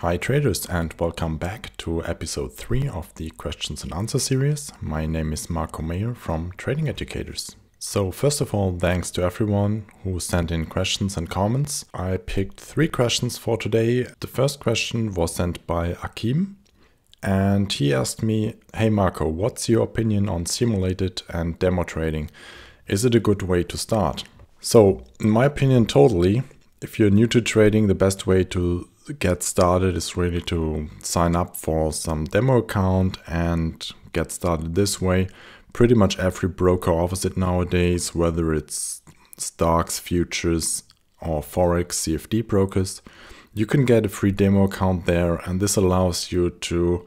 Hi traders and welcome back to episode 3 of the questions and answer series. My name is Marco Mayer from Trading Educators. So first of all, thanks to everyone who sent in questions and comments. I picked three questions for today. The first question was sent by Akim and he asked me, Hey Marco, what's your opinion on simulated and demo trading? Is it a good way to start? So in my opinion, totally. If you're new to trading, the best way to get started is really to sign up for some demo account and get started this way. Pretty much every broker offers it nowadays, whether it's stocks, futures, or forex CFD brokers. You can get a free demo account there, and this allows you to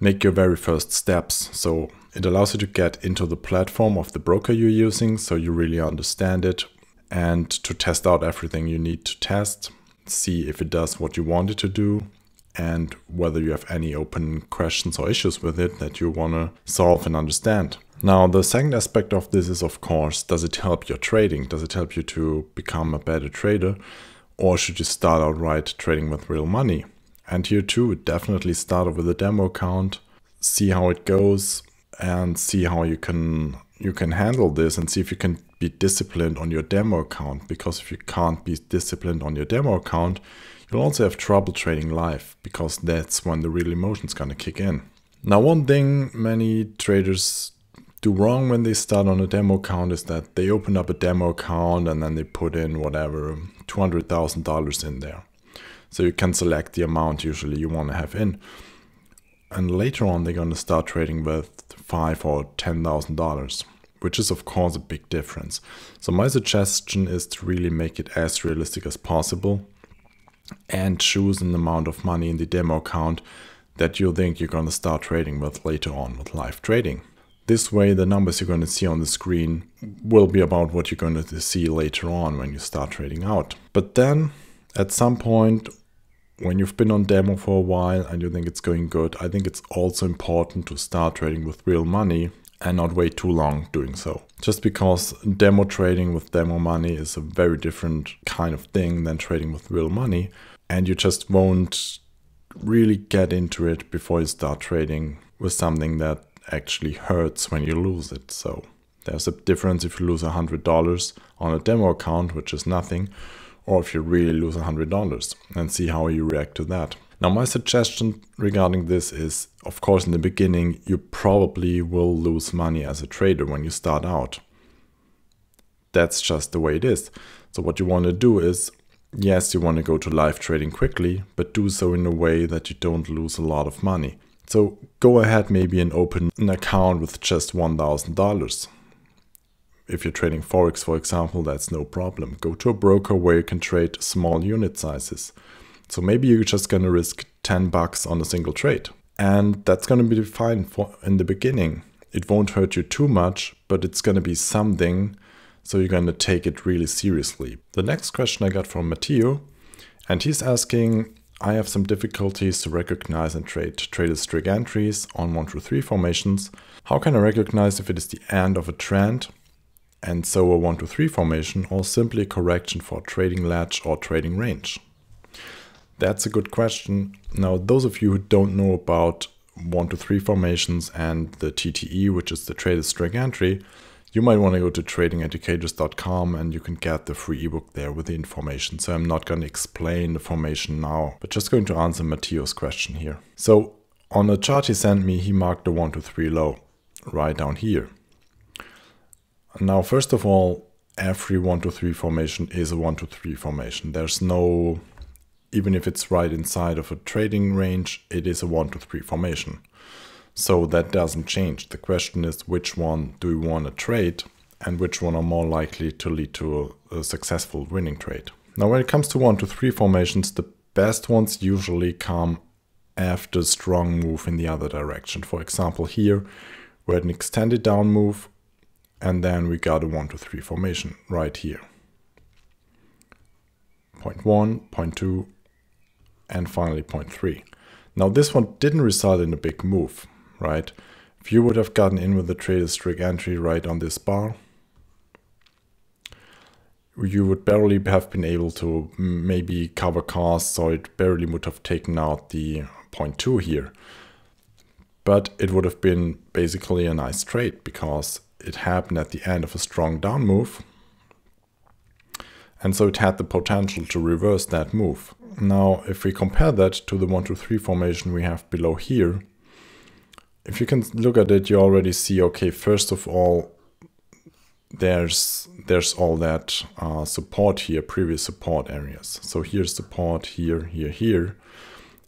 make your very first steps. So it allows you to get into the platform of the broker you're using so you really understand it and to test out everything you need to test see if it does what you want it to do and whether you have any open questions or issues with it that you want to solve and understand. Now, the second aspect of this is, of course, does it help your trading? Does it help you to become a better trader? Or should you start out right trading with real money? And here too, definitely start with a demo account, see how it goes, and see how you can you can handle this and see if you can be disciplined on your demo account because if you can't be disciplined on your demo account you'll also have trouble trading live because that's when the real emotion's gonna kick in. Now one thing many traders do wrong when they start on a demo account is that they open up a demo account and then they put in whatever $200,000 in there. So you can select the amount usually you want to have in. And later on they're going to start trading with five or ten thousand dollars which is of course a big difference. So my suggestion is to really make it as realistic as possible and choose an amount of money in the demo account that you think you're going to start trading with later on with live trading. This way the numbers you're going to see on the screen will be about what you're going to see later on when you start trading out. But then at some point when you've been on demo for a while and you think it's going good, I think it's also important to start trading with real money and not wait too long doing so. Just because demo trading with demo money is a very different kind of thing than trading with real money, and you just won't really get into it before you start trading with something that actually hurts when you lose it. So there's a difference if you lose $100 on a demo account, which is nothing, or if you really lose $100 and see how you react to that. Now, my suggestion regarding this is, of course, in the beginning, you probably will lose money as a trader when you start out. That's just the way it is. So, what you want to do is, yes, you want to go to live trading quickly, but do so in a way that you don't lose a lot of money. So, go ahead maybe and open an account with just $1,000. If you're trading Forex, for example, that's no problem. Go to a broker where you can trade small unit sizes. So maybe you're just going to risk 10 bucks on a single trade. And that's going to be fine for in the beginning. It won't hurt you too much, but it's going to be something. So you're going to take it really seriously. The next question I got from Matteo, and he's asking, I have some difficulties to recognize and trade Traders Trick entries on 1 through 3 formations. How can I recognize if it is the end of a trend and so a 1 to 3 formation or simply a correction for trading ledge or trading range? That's a good question. Now, those of you who don't know about 1 to 3 formations and the TTE, which is the Traders Trick entry, you might want to go to tradingeducators.com and you can get the free ebook there with the information. So I'm not going to explain the formation now, but just going to answer Matteo's question here. So on the chart he sent me, he marked the 1 to 3 low right down here. Now, first of all, every 1 to 3 formation is a 1 to 3 formation. There's no even if it's right inside of a trading range, it is a 1 to 3 formation. So that doesn't change. The question is which one do we want to trade and which one are more likely to lead to a, a successful winning trade. Now when it comes to 1 to 3 formations, the best ones usually come after a strong move in the other direction. For example, here we had an extended down move and then we got a 1 to 3 formation right here. Point 1, point 2, and finally point 3. Now this one didn't result in a big move, right? If you would have gotten in with the Traders Trick entry right on this bar, you would barely have been able to maybe cover costs or it barely would have taken out the 0.2 here. But it would have been basically a nice trade because it happened at the end of a strong down move. And so it had the potential to reverse that move. Now, if we compare that to the 1, 2, 3 formation we have below here, if you can look at it, you already see, okay, first of all, there's there's all that uh, support here, previous support areas. So here's support here, here, here.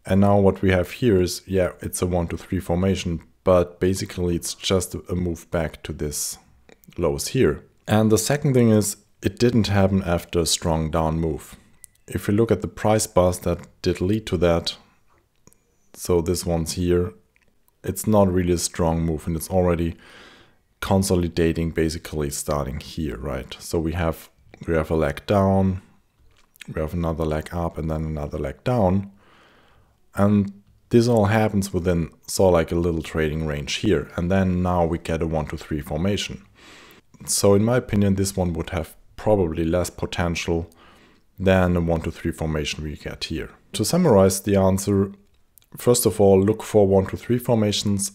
And now what we have here is, yeah, it's a 1, 2, 3 formation, but basically it's just a move back to this lows here. And the second thing is it didn't happen after a strong down move. If you look at the price bars that did lead to that, so this one's here, it's not really a strong move and it's already consolidating basically starting here, right? So we have we have a leg down, we have another leg up and then another leg down. And this all happens within so like a little trading range here. And then now we get a one, two, three formation. So in my opinion, this one would have probably less potential than a 1 to 3 formation we get here. To summarize the answer, first of all, look for 1 to 3 formations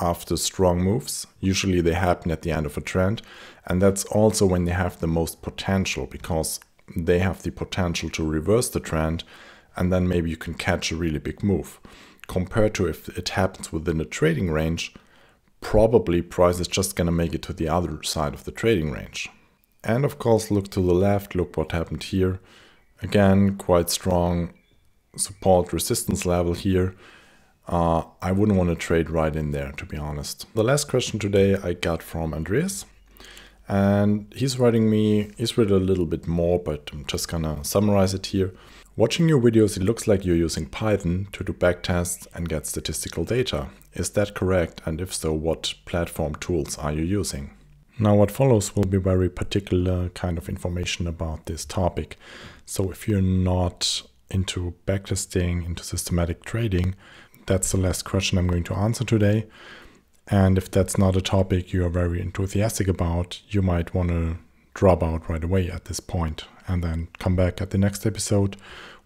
after strong moves. Usually they happen at the end of a trend. And that's also when they have the most potential because they have the potential to reverse the trend and then maybe you can catch a really big move. Compared to if it happens within a trading range, probably price is just going to make it to the other side of the trading range. And of course, look to the left, look what happened here. Again, quite strong support resistance level here uh, I wouldn't want to trade right in there, to be honest. The last question today I got from Andreas. And he's writing me, he's written a little bit more, but I'm just gonna summarize it here. Watching your videos, it looks like you're using Python to do backtests and get statistical data. Is that correct? And if so, what platform tools are you using? Now what follows will be very particular kind of information about this topic. So if you're not into backtesting, into systematic trading, that's the last question I'm going to answer today. And if that's not a topic you are very enthusiastic about, you might want to drop out right away at this point and then come back at the next episode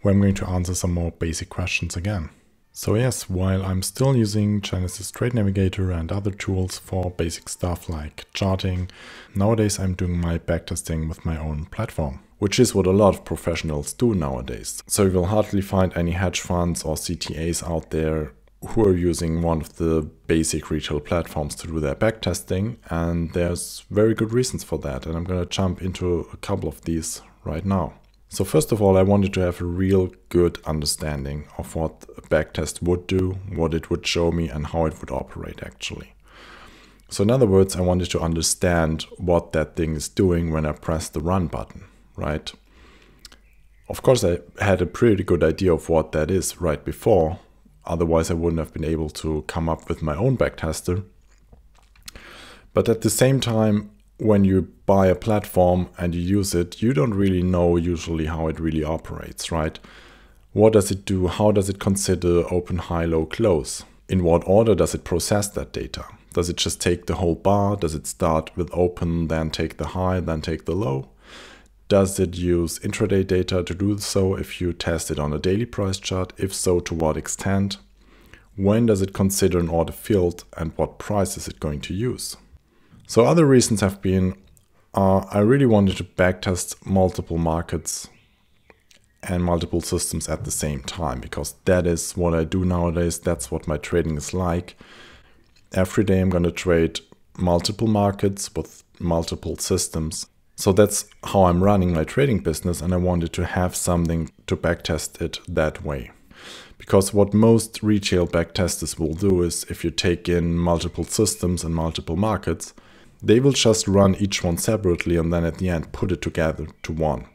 where I'm going to answer some more basic questions again. So yes, while I'm still using Genesis Trade Navigator and other tools for basic stuff like charting, nowadays I'm doing my backtesting with my own platform which is what a lot of professionals do nowadays. So you will hardly find any hedge funds or CTAs out there who are using one of the basic retail platforms to do their backtesting, and there's very good reasons for that, and I'm going to jump into a couple of these right now. So first of all, I wanted to have a real good understanding of what a backtest would do, what it would show me, and how it would operate actually. So in other words, I wanted to understand what that thing is doing when I press the run button right? Of course, I had a pretty good idea of what that is right before. Otherwise, I wouldn't have been able to come up with my own backtester. But at the same time, when you buy a platform and you use it, you don't really know usually how it really operates, right? What does it do? How does it consider open, high, low, close? In what order does it process that data? Does it just take the whole bar? Does it start with open, then take the high, then take the low? Does it use intraday data to do so if you test it on a daily price chart? If so, to what extent? When does it consider an order filled and what price is it going to use? So other reasons have been uh, I really wanted to backtest multiple markets and multiple systems at the same time because that is what I do nowadays. That's what my trading is like. Every day I'm going to trade multiple markets with multiple systems so that's how I'm running my trading business, and I wanted to have something to backtest it that way. Because what most retail backtesters will do is if you take in multiple systems and multiple markets, they will just run each one separately and then at the end put it together to one.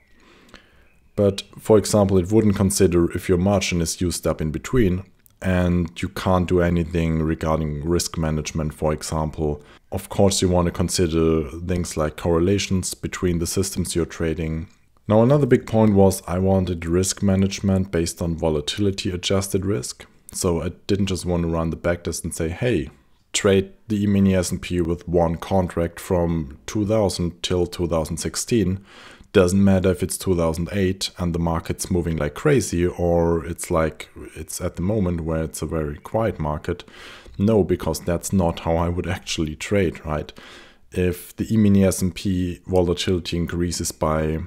But for example, it wouldn't consider if your margin is used up in between and you can't do anything regarding risk management, for example. Of course, you want to consider things like correlations between the systems you're trading. Now, another big point was I wanted risk management based on volatility adjusted risk. So I didn't just want to run the backtest and say, hey, trade the E-mini S&P with one contract from 2000 till 2016 doesn't matter if it's 2008 and the market's moving like crazy or it's like it's at the moment where it's a very quiet market. No, because that's not how I would actually trade, right? If the E-mini S&P volatility increases by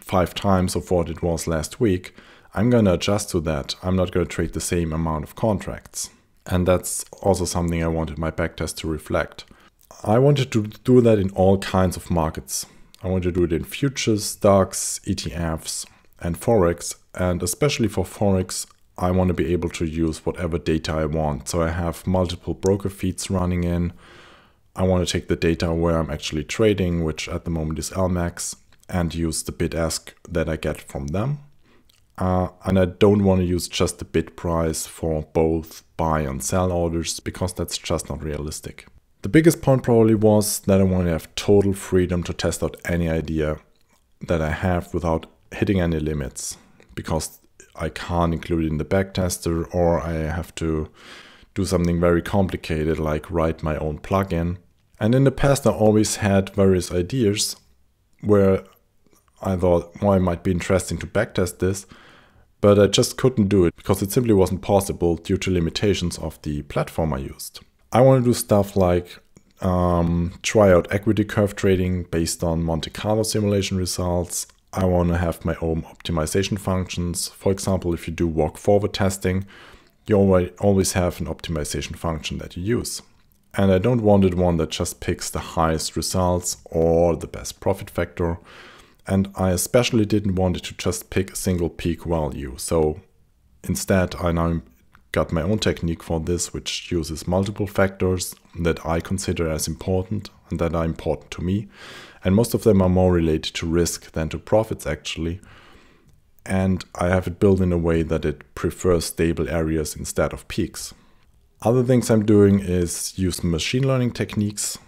five times of what it was last week, I'm going to adjust to that. I'm not going to trade the same amount of contracts. And that's also something I wanted my backtest to reflect. I wanted to do that in all kinds of markets. I want to do it in futures, stocks, ETFs, and Forex. And especially for Forex, I want to be able to use whatever data I want. So I have multiple broker feeds running in. I want to take the data where I'm actually trading, which at the moment is LMAX, and use the bid ask that I get from them. Uh, and I don't want to use just the bid price for both buy and sell orders because that's just not realistic. The biggest point probably was that I want to have total freedom to test out any idea that I have without hitting any limits because I can't include it in the backtester or I have to do something very complicated like write my own plugin. And in the past I always had various ideas where I thought, well, it might be interesting to backtest this, but I just couldn't do it because it simply wasn't possible due to limitations of the platform I used. I want to do stuff like um, try out equity curve trading based on Monte Carlo simulation results. I want to have my own optimization functions. For example, if you do walk forward testing, you always have an optimization function that you use. And I don't want it one that just picks the highest results or the best profit factor. And I especially didn't want it to just pick a single peak value. So instead, I now got my own technique for this, which uses multiple factors that I consider as important and that are important to me. And most of them are more related to risk than to profits, actually. And I have it built in a way that it prefers stable areas instead of peaks. Other things I'm doing is use machine learning techniques,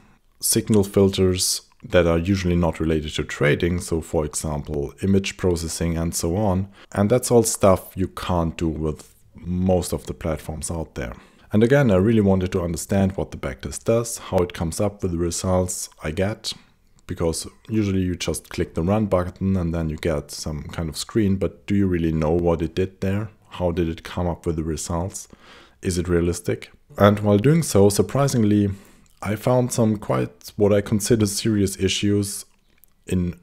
signal filters that are usually not related to trading. So, for example, image processing and so on. And that's all stuff you can't do with most of the platforms out there. And again, I really wanted to understand what the backtest does, how it comes up with the results I get, because usually you just click the run button and then you get some kind of screen, but do you really know what it did there? How did it come up with the results? Is it realistic? And while doing so, surprisingly, I found some quite what I consider serious issues in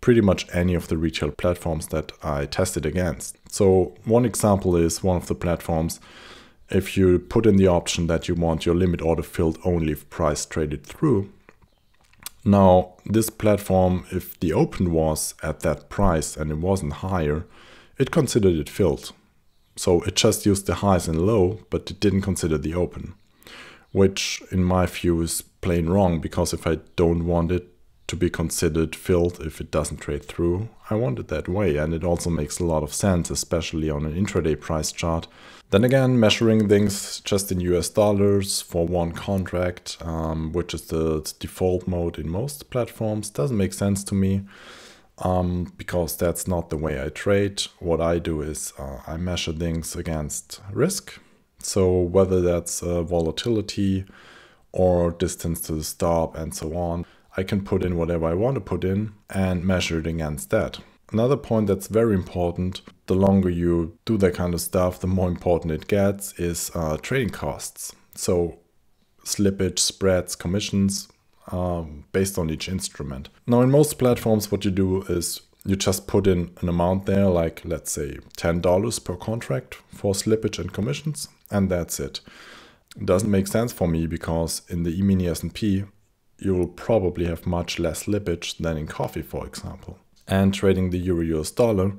pretty much any of the retail platforms that I tested against. So one example is one of the platforms, if you put in the option that you want your limit order filled only if price traded through, now this platform, if the open was at that price and it wasn't higher, it considered it filled. So it just used the highs and low, but it didn't consider the open, which in my view is plain wrong because if I don't want it to be considered filled if it doesn't trade through. I want it that way, and it also makes a lot of sense, especially on an intraday price chart. Then again, measuring things just in US dollars for one contract, um, which is the default mode in most platforms, doesn't make sense to me. Um, because that's not the way I trade. What I do is uh, I measure things against risk. So whether that's uh, volatility or distance to the stop and so on. I can put in whatever I want to put in and measure it against that. Another point that's very important, the longer you do that kind of stuff, the more important it gets, is uh, trading costs. So slippage, spreads, commissions, um, based on each instrument. Now, in most platforms, what you do is you just put in an amount there, like let's say $10 per contract for slippage and commissions, and that's it. It doesn't make sense for me because in the E-mini S&P, you'll probably have much less slippage than in coffee, for example. And trading the euro US dollar,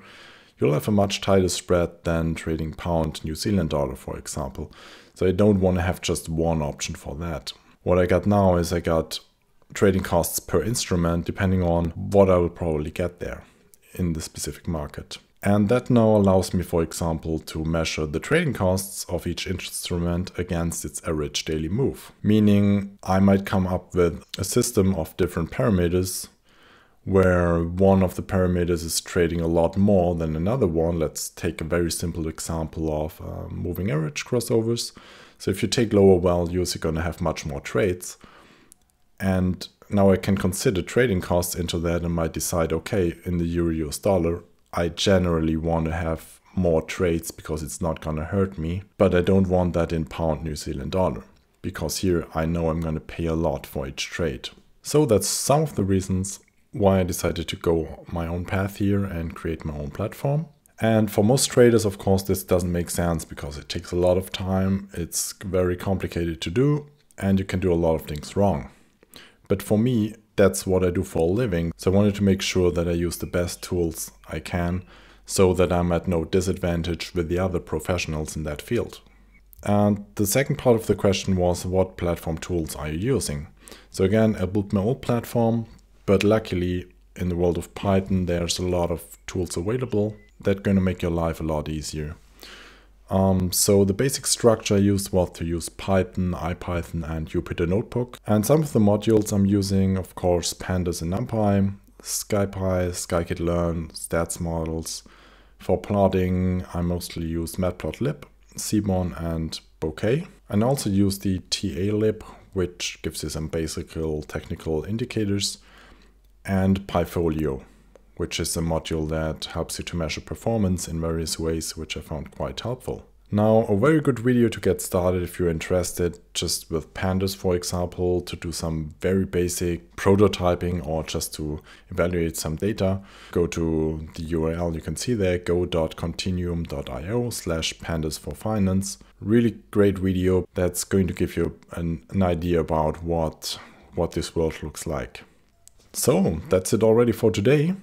you'll have a much tighter spread than trading pound New Zealand dollar, for example. So I don't want to have just one option for that. What I got now is I got trading costs per instrument depending on what I will probably get there in the specific market. And that now allows me, for example, to measure the trading costs of each instrument against its average daily move. Meaning I might come up with a system of different parameters where one of the parameters is trading a lot more than another one. Let's take a very simple example of uh, moving average crossovers. So if you take lower values, you're going to have much more trades. And now I can consider trading costs into that and might decide, okay, in the euro US dollar, I generally want to have more trades because it's not going to hurt me, but I don't want that in pound New Zealand dollar because here I know I'm going to pay a lot for each trade. So that's some of the reasons why I decided to go my own path here and create my own platform. And for most traders, of course, this doesn't make sense because it takes a lot of time, it's very complicated to do, and you can do a lot of things wrong. But for me, that's what I do for a living. So I wanted to make sure that I use the best tools I can so that I'm at no disadvantage with the other professionals in that field. And the second part of the question was what platform tools are you using? So again, I built my old platform, but luckily in the world of Python, there's a lot of tools available that are going to make your life a lot easier. Um, so the basic structure I used was to use Python, IPython and Jupyter Notebook. And some of the modules I'm using, of course, Pandas and NumPy, SciPy, scikit-learn, stats models. For plotting, I mostly use Matplotlib, Seaborn and Bokeh. And also use the TALib, which gives you some basic technical indicators, and Pyfolio which is a module that helps you to measure performance in various ways, which I found quite helpful. Now, a very good video to get started if you're interested just with pandas, for example, to do some very basic prototyping or just to evaluate some data. Go to the URL you can see there, go.continuum.io slash pandas for finance. Really great video that's going to give you an, an idea about what, what this world looks like. So that's it already for today.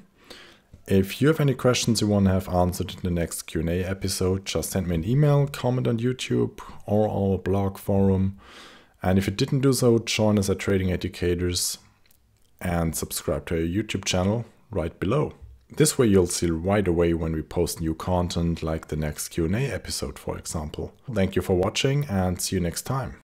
If you have any questions you want to have answered in the next Q&A episode, just send me an email, comment on YouTube or our blog forum. And if you didn't do so, join us at Trading Educators and subscribe to our YouTube channel right below. This way you'll see right away when we post new content like the next Q&A episode, for example. Thank you for watching and see you next time.